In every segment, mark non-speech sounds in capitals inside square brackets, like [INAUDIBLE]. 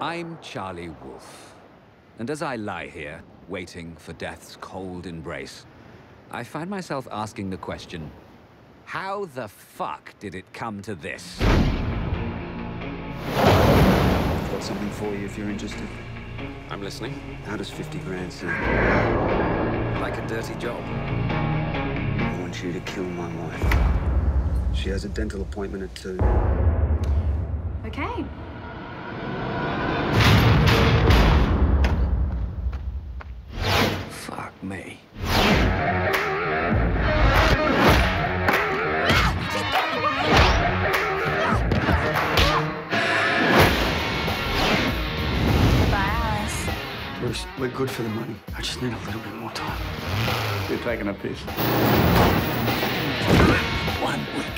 I'm Charlie Wolfe. And as I lie here, waiting for death's cold embrace, I find myself asking the question, how the fuck did it come to this? I've got something for you if you're interested. I'm listening. How does 50 grand sound? Like a dirty job. I want you to kill my wife. She has a dental appointment at 2. Okay. Fuck me. Goodbye, Alice. Bruce, we're good for the money. I just need a little bit more time. You're taking a piss. One week.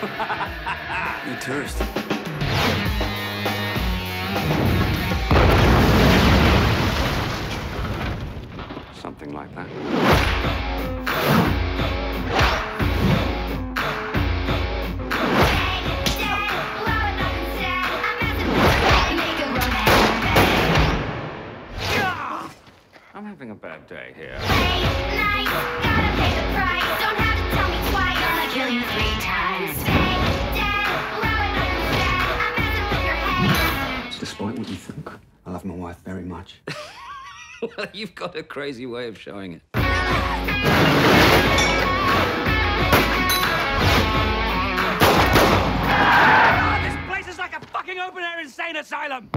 [LAUGHS] You tourist. Like that. I'm having a bad day here. Despite what you think, I love my wife very much. [LAUGHS] well, [LAUGHS] you've got a crazy way of showing it. Ah, this place is like a fucking open air insane asylum!